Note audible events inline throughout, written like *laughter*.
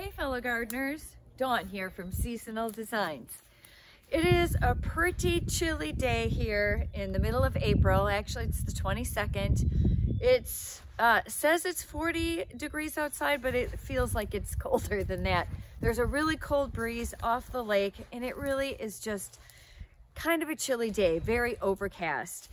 Hey fellow gardeners, Dawn here from Seasonal Designs. It is a pretty chilly day here in the middle of April. Actually, it's the 22nd. It uh, says it's 40 degrees outside, but it feels like it's colder than that. There's a really cold breeze off the lake and it really is just kind of a chilly day, very overcast.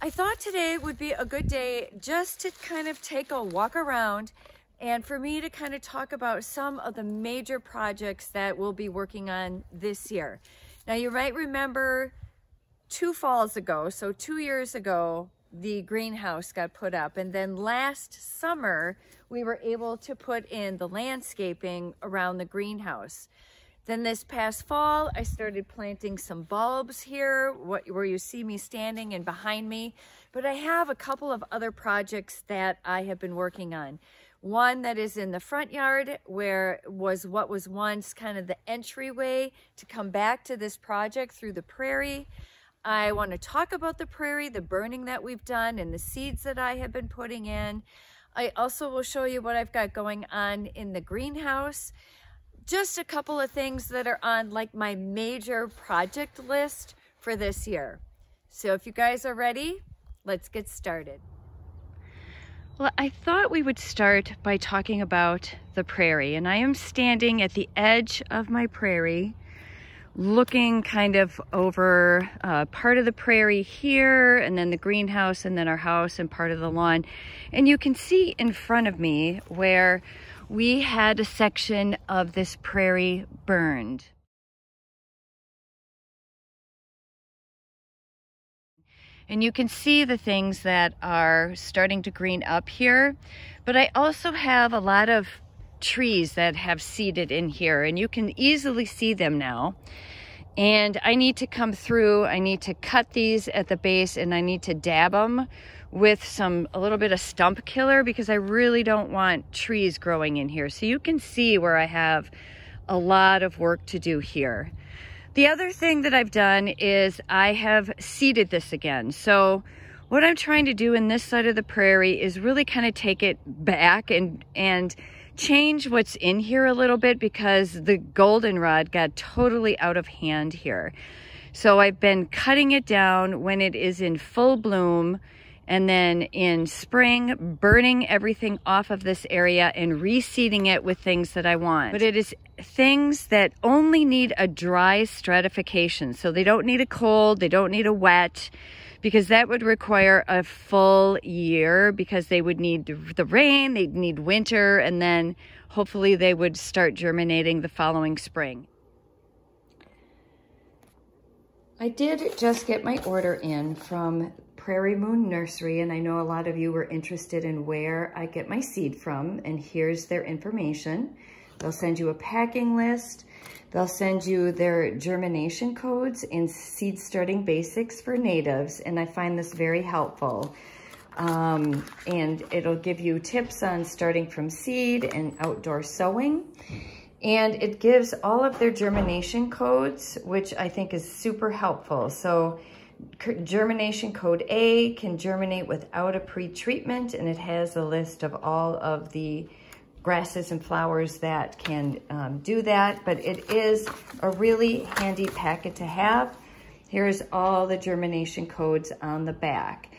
I thought today would be a good day just to kind of take a walk around and for me to kind of talk about some of the major projects that we'll be working on this year. Now you might remember two falls ago, so two years ago, the greenhouse got put up. And then last summer, we were able to put in the landscaping around the greenhouse. Then this past fall, I started planting some bulbs here what, where you see me standing and behind me. But I have a couple of other projects that I have been working on. One that is in the front yard where was what was once kind of the entryway to come back to this project through the prairie. I want to talk about the prairie, the burning that we've done and the seeds that I have been putting in. I also will show you what I've got going on in the greenhouse. Just a couple of things that are on like my major project list for this year. So if you guys are ready, let's get started. Well, I thought we would start by talking about the prairie. And I am standing at the edge of my prairie, looking kind of over uh, part of the prairie here, and then the greenhouse, and then our house, and part of the lawn. And you can see in front of me where we had a section of this prairie burned. And you can see the things that are starting to green up here. But I also have a lot of trees that have seeded in here and you can easily see them now. And I need to come through, I need to cut these at the base and I need to dab them with some, a little bit of stump killer because I really don't want trees growing in here. So you can see where I have a lot of work to do here. The other thing that I've done is I have seeded this again. So what I'm trying to do in this side of the prairie is really kind of take it back and, and change what's in here a little bit because the goldenrod got totally out of hand here. So I've been cutting it down when it is in full bloom and then in spring, burning everything off of this area and reseeding it with things that I want. But it is things that only need a dry stratification. So they don't need a cold, they don't need a wet, because that would require a full year because they would need the rain, they'd need winter, and then hopefully they would start germinating the following spring. I did just get my order in from Prairie Moon Nursery, and I know a lot of you were interested in where I get my seed from, and here's their information. They'll send you a packing list. They'll send you their germination codes and seed starting basics for natives, and I find this very helpful. Um, and it'll give you tips on starting from seed and outdoor sowing. And it gives all of their germination codes, which I think is super helpful. So germination code A can germinate without a pre-treatment, and it has a list of all of the grasses and flowers that can um, do that, but it is a really handy packet to have. Here's all the germination codes on the back.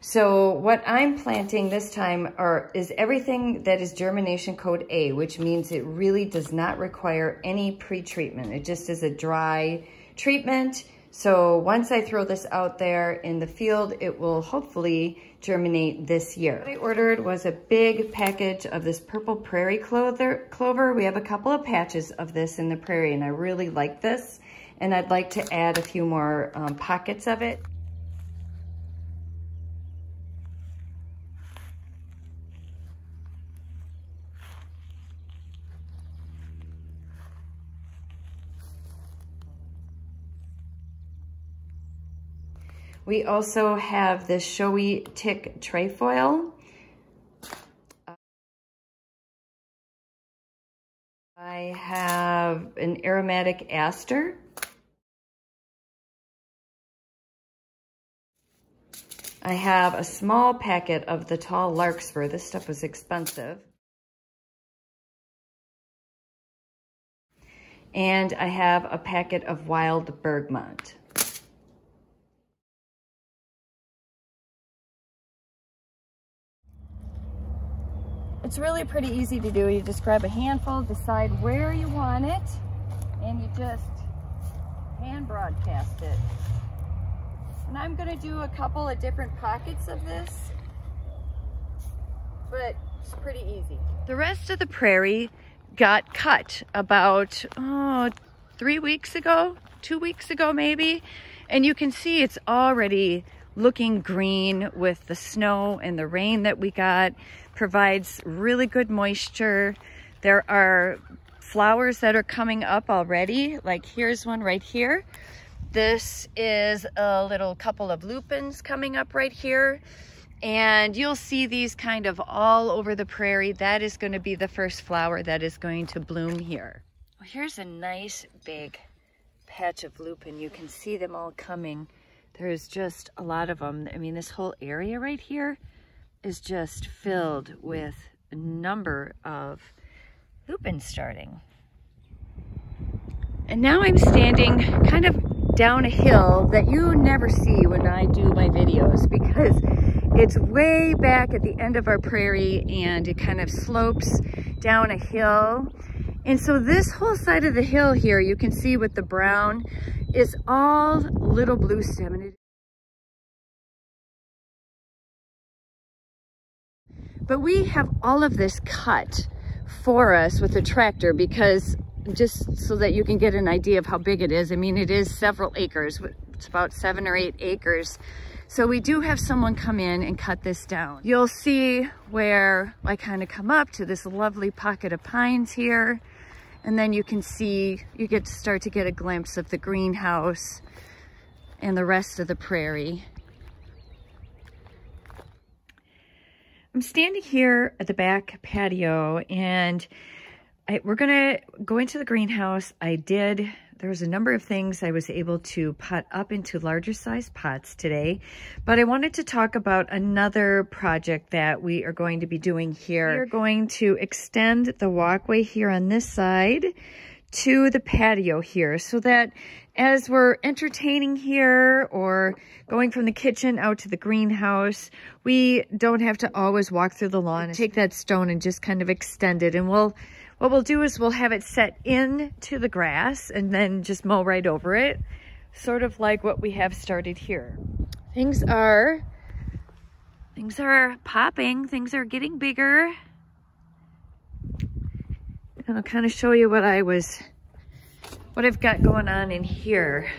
So what I'm planting this time are, is everything that is germination code A, which means it really does not require any pre-treatment. It just is a dry treatment. So once I throw this out there in the field, it will hopefully germinate this year. What I ordered was a big package of this purple prairie clover. We have a couple of patches of this in the prairie and I really like this. And I'd like to add a few more um, pockets of it. We also have this showy tick trefoil. I have an aromatic aster. I have a small packet of the tall larkspur. This stuff was expensive. and I have a packet of wild bergamot. It's really pretty easy to do. You just grab a handful, decide where you want it, and you just hand broadcast it. And I'm gonna do a couple of different pockets of this, but it's pretty easy. The rest of the prairie got cut about, oh, three weeks ago, two weeks ago maybe. And you can see it's already looking green with the snow and the rain that we got provides really good moisture. There are flowers that are coming up already. Like here's one right here. This is a little couple of lupins coming up right here. And you'll see these kind of all over the prairie. That is going to be the first flower that is going to bloom here. Well, here's a nice big patch of lupin. You can see them all coming. There's just a lot of them. I mean, this whole area right here is just filled with a number of lupins starting. And now I'm standing kind of down a hill that you never see when I do my videos because it's way back at the end of our prairie and it kind of slopes down a hill. And so this whole side of the hill here, you can see with the brown, is all little blue stem. But we have all of this cut for us with the tractor because just so that you can get an idea of how big it is. I mean, it is several acres. It's about seven or eight acres. So we do have someone come in and cut this down. You'll see where I kind of come up to this lovely pocket of pines here. And then you can see, you get to start to get a glimpse of the greenhouse and the rest of the prairie. I'm standing here at the back patio and I, we're going to go into the greenhouse. I did, there was a number of things I was able to pot up into larger size pots today, but I wanted to talk about another project that we are going to be doing here. We're going to extend the walkway here on this side to the patio here so that as we're entertaining here or going from the kitchen out to the greenhouse, we don't have to always walk through the lawn. Take that stone and just kind of extend it and we'll what we'll do is we'll have it set into the grass and then just mow right over it, sort of like what we have started here. Things are, things are popping, things are getting bigger. And I'll kind of show you what I was, what I've got going on in here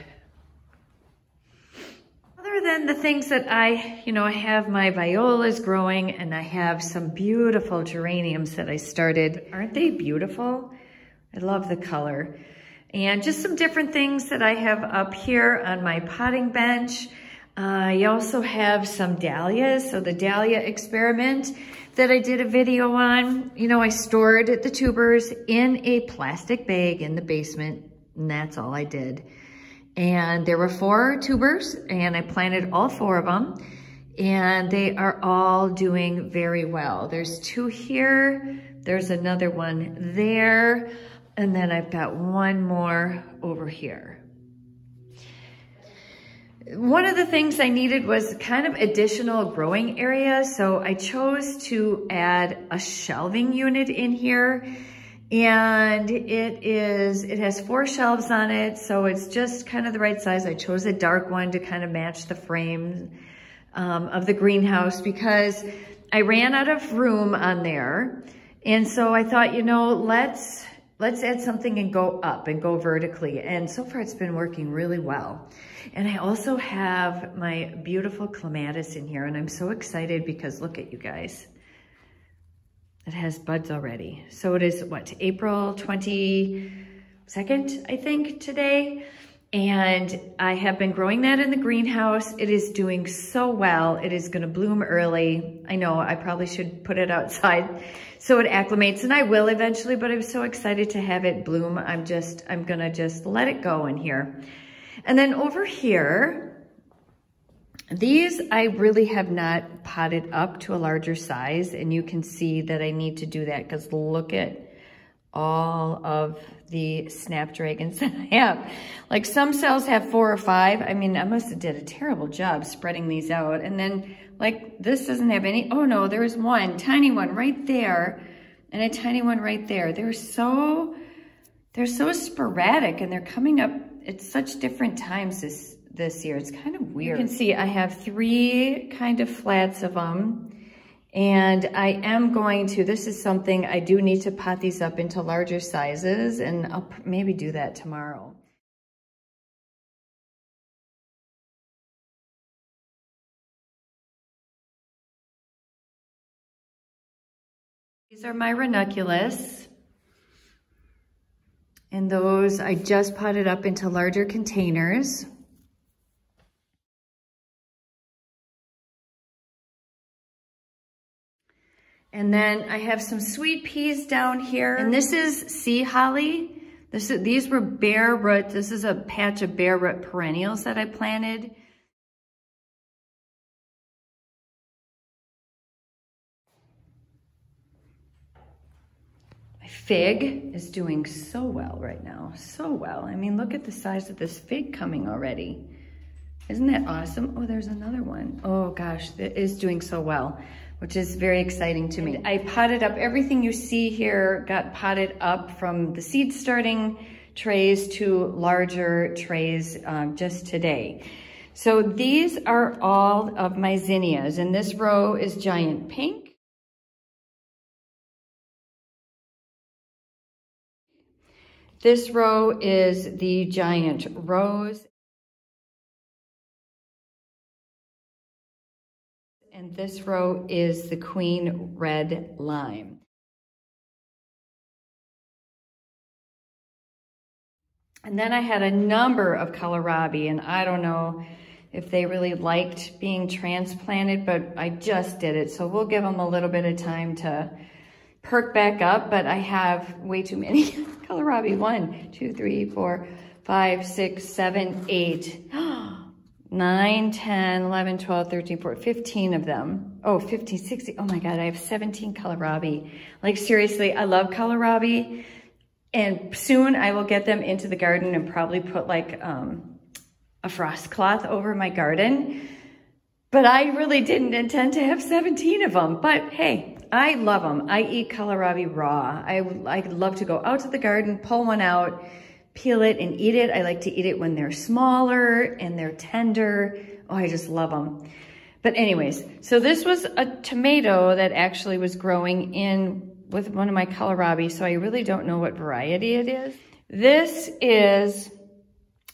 Other than the things that I, you know, I have my violas growing and I have some beautiful geraniums that I started. Aren't they beautiful? I love the color. And just some different things that I have up here on my potting bench. Uh, I also have some dahlias, so the dahlia experiment that I did a video on. You know, I stored the tubers in a plastic bag in the basement, and that's all I did. And there were four tubers and I planted all four of them and they are all doing very well. There's two here, there's another one there, and then I've got one more over here. One of the things I needed was kind of additional growing area, so I chose to add a shelving unit in here and it is, it has four shelves on it, so it's just kind of the right size. I chose a dark one to kind of match the frame um, of the greenhouse because I ran out of room on there. And so I thought, you know, let's, let's add something and go up and go vertically. And so far it's been working really well. And I also have my beautiful clematis in here and I'm so excited because look at you guys. It has buds already. So it is what, April 22nd, I think, today. And I have been growing that in the greenhouse. It is doing so well. It is gonna bloom early. I know I probably should put it outside so it acclimates and I will eventually, but I'm so excited to have it bloom. I'm just, I'm gonna just let it go in here. And then over here, these I really have not potted up to a larger size and you can see that I need to do that because look at all of the snapdragons *laughs* that I have. Like some cells have four or five. I mean, I must have did a terrible job spreading these out. And then like this doesn't have any, oh no, there's one tiny one right there and a tiny one right there. They're so, they're so sporadic and they're coming up at such different times this, this year. It's kind of weird. You can see I have three kind of flats of them. And I am going to, this is something, I do need to pot these up into larger sizes and I'll maybe do that tomorrow. These are my ranunculus. And those I just potted up into larger containers. And then I have some sweet peas down here. And this is sea holly. This is, these were bare root. This is a patch of bare root perennials that I planted. My fig is doing so well right now, so well. I mean, look at the size of this fig coming already. Isn't that awesome? Oh, there's another one. Oh gosh, it is doing so well which is very exciting to me. I potted up everything you see here, got potted up from the seed starting trays to larger trays um, just today. So these are all of my zinnias, and this row is giant pink. This row is the giant rose. And this row is the Queen Red Lime. And then I had a number of kohlrabi, and I don't know if they really liked being transplanted, but I just did it. So we'll give them a little bit of time to perk back up, but I have way too many *laughs* kohlrabi. One, two, three, four, five, six, seven, eight. *gasps* Oh, 9, 10, 11, 12, 13, 14, 15 of them. Oh, 15, 60. Oh my God, I have 17 kohlrabi. Like seriously, I love kohlrabi. And soon I will get them into the garden and probably put like um, a frost cloth over my garden. But I really didn't intend to have 17 of them. But hey, I love them. I eat kohlrabi raw. I, I love to go out to the garden, pull one out, peel it and eat it. I like to eat it when they're smaller and they're tender. Oh, I just love them. But anyways, so this was a tomato that actually was growing in with one of my kohlrabi, so I really don't know what variety it is. This is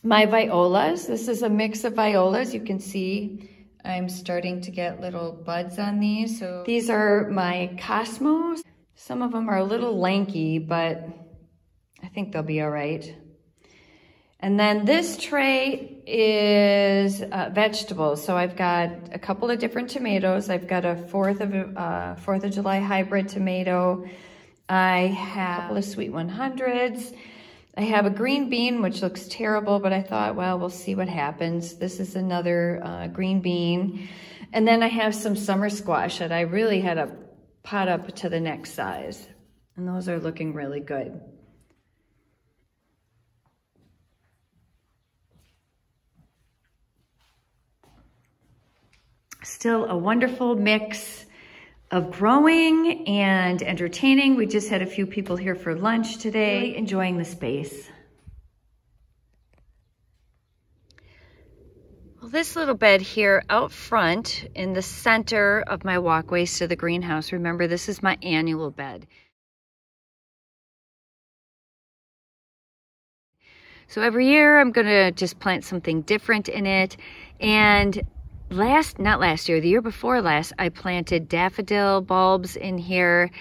my violas. This is a mix of violas. You can see I'm starting to get little buds on these. So these are my cosmos. Some of them are a little lanky, but I think they'll be all right. And then this tray is uh, vegetables. So I've got a couple of different tomatoes. I've got a 4th of, uh, 4th of July hybrid tomato. I have a couple of sweet 100s. I have a green bean, which looks terrible, but I thought, well, we'll see what happens. This is another uh, green bean. And then I have some summer squash that I really had to pot up to the next size. And those are looking really good. Still a wonderful mix of growing and entertaining. We just had a few people here for lunch today, really enjoying the space. Well, this little bed here out front in the center of my walkways to the greenhouse, remember this is my annual bed. So every year I'm gonna just plant something different in it. And last, not last year, the year before last, I planted daffodil bulbs in here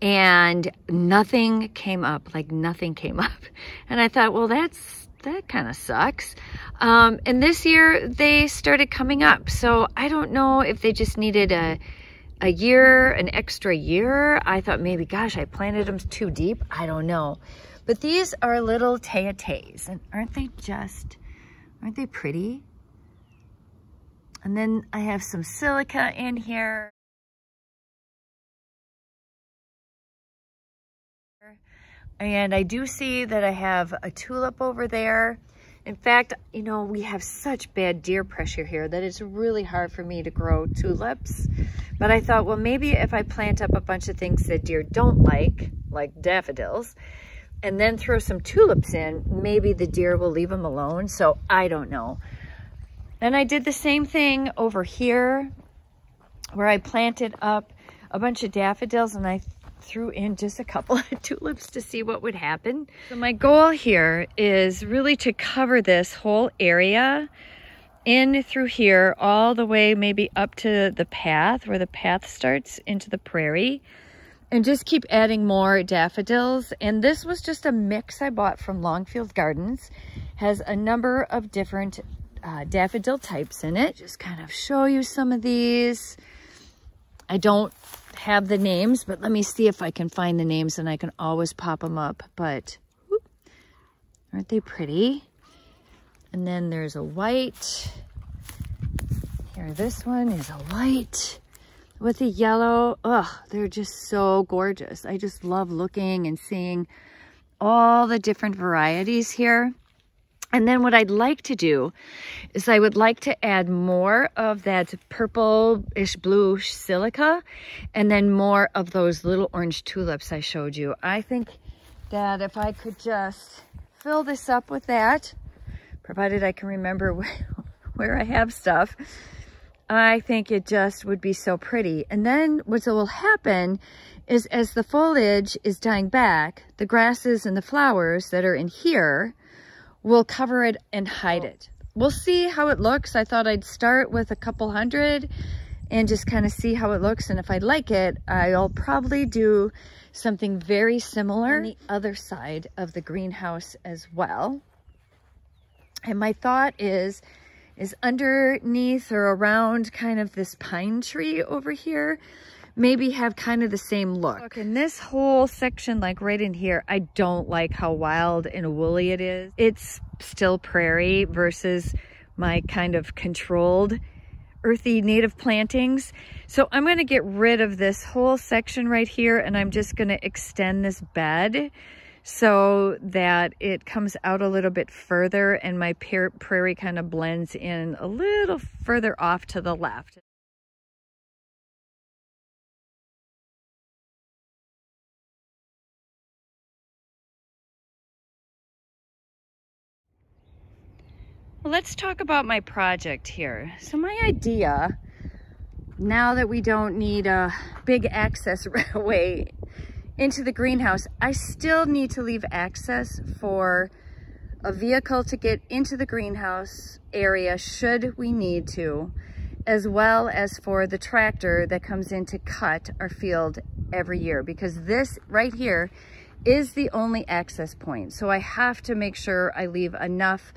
and nothing came up, like nothing came *laughs* up. And I thought, well, that's, that kind of sucks. Um, and this year they started coming up. So I don't know if they just needed a, a year, an extra year. I thought maybe, gosh, I planted them too deep. I don't know. But these are little teates, and aren't they just, aren't they pretty? And then I have some silica in here. And I do see that I have a tulip over there. In fact, you know, we have such bad deer pressure here that it's really hard for me to grow tulips. But I thought, well, maybe if I plant up a bunch of things that deer don't like, like daffodils, and then throw some tulips in, maybe the deer will leave them alone. So I don't know. Then I did the same thing over here where I planted up a bunch of daffodils and I threw in just a couple *laughs* of tulips to see what would happen. So my goal here is really to cover this whole area in through here all the way maybe up to the path where the path starts into the prairie and just keep adding more daffodils. And this was just a mix I bought from Longfield Gardens. Has a number of different uh, daffodil types in it. Just kind of show you some of these. I don't have the names, but let me see if I can find the names and I can always pop them up. But whoop, aren't they pretty? And then there's a white. Here, this one is a white with a yellow. Ugh, they're just so gorgeous. I just love looking and seeing all the different varieties here. And then what I'd like to do is I would like to add more of that purple-ish blue silica and then more of those little orange tulips I showed you. I think that if I could just fill this up with that, provided I can remember *laughs* where I have stuff, I think it just would be so pretty. And then what will happen is as the foliage is dying back, the grasses and the flowers that are in here will cover it and oh. hide it. We'll see how it looks. I thought I'd start with a couple hundred and just kind of see how it looks. And if I like it, I'll probably do something very similar on the other side of the greenhouse as well. And my thought is is underneath or around kind of this pine tree over here maybe have kind of the same look. look. In this whole section, like right in here, I don't like how wild and woolly it is. It's still prairie versus my kind of controlled earthy native plantings. So I'm going to get rid of this whole section right here and I'm just going to extend this bed so that it comes out a little bit further and my prairie kind of blends in a little further off to the left. Let's talk about my project here. So my idea, now that we don't need a big access *laughs* way into the greenhouse, I still need to leave access for a vehicle to get into the greenhouse area should we need to, as well as for the tractor that comes in to cut our field every year because this right here is the only access point. So I have to make sure I leave enough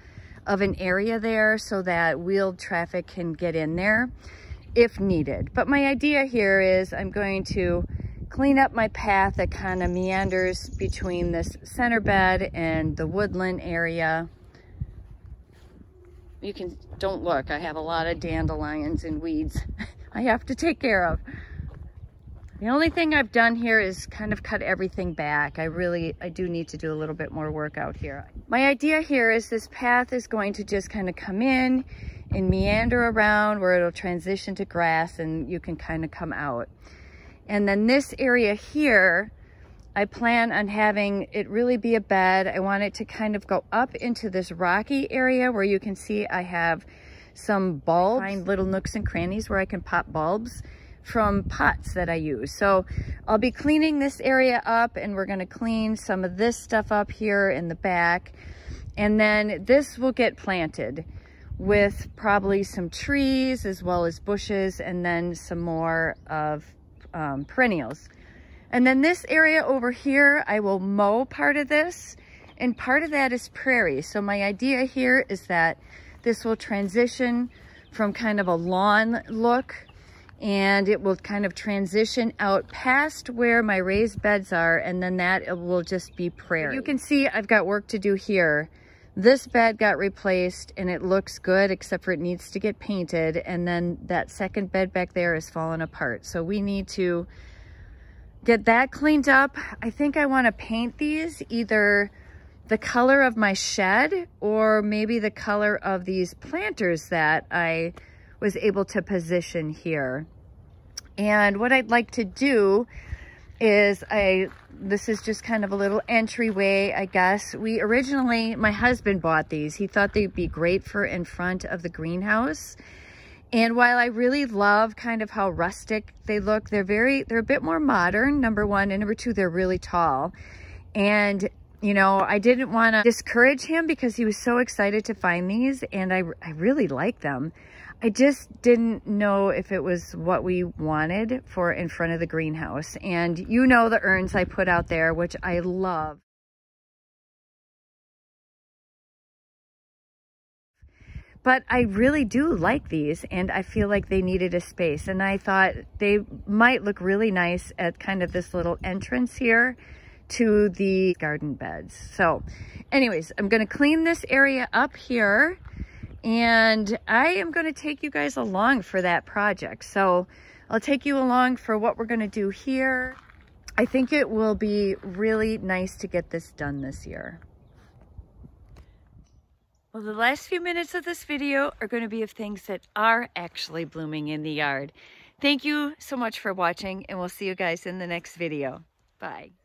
of an area there so that wheeled traffic can get in there if needed. But my idea here is I'm going to clean up my path that kind of meanders between this center bed and the woodland area. You can, don't look, I have a lot of dandelions and weeds *laughs* I have to take care of. The only thing I've done here is kind of cut everything back. I really, I do need to do a little bit more work out here. My idea here is this path is going to just kind of come in and meander around where it'll transition to grass and you can kind of come out. And then this area here, I plan on having it really be a bed. I want it to kind of go up into this rocky area where you can see I have some bulbs, find little nooks and crannies where I can pop bulbs from pots that I use. So I'll be cleaning this area up and we're gonna clean some of this stuff up here in the back. And then this will get planted with probably some trees as well as bushes and then some more of um, perennials. And then this area over here, I will mow part of this and part of that is prairie. So my idea here is that this will transition from kind of a lawn look and it will kind of transition out past where my raised beds are and then that will just be prairie. You can see I've got work to do here. This bed got replaced and it looks good except for it needs to get painted and then that second bed back there is falling apart. So we need to get that cleaned up. I think I want to paint these either the color of my shed or maybe the color of these planters that I was able to position here. And what I'd like to do is I, this is just kind of a little entryway, I guess. We originally, my husband bought these. He thought they'd be great for in front of the greenhouse. And while I really love kind of how rustic they look, they're very, they're a bit more modern, number one. And number two, they're really tall. And, you know, I didn't want to discourage him because he was so excited to find these and I, I really like them. I just didn't know if it was what we wanted for in front of the greenhouse. And you know the urns I put out there, which I love. But I really do like these and I feel like they needed a space. And I thought they might look really nice at kind of this little entrance here to the garden beds. So anyways, I'm going to clean this area up here and I am going to take you guys along for that project. So I'll take you along for what we're going to do here. I think it will be really nice to get this done this year. Well, the last few minutes of this video are going to be of things that are actually blooming in the yard. Thank you so much for watching, and we'll see you guys in the next video. Bye.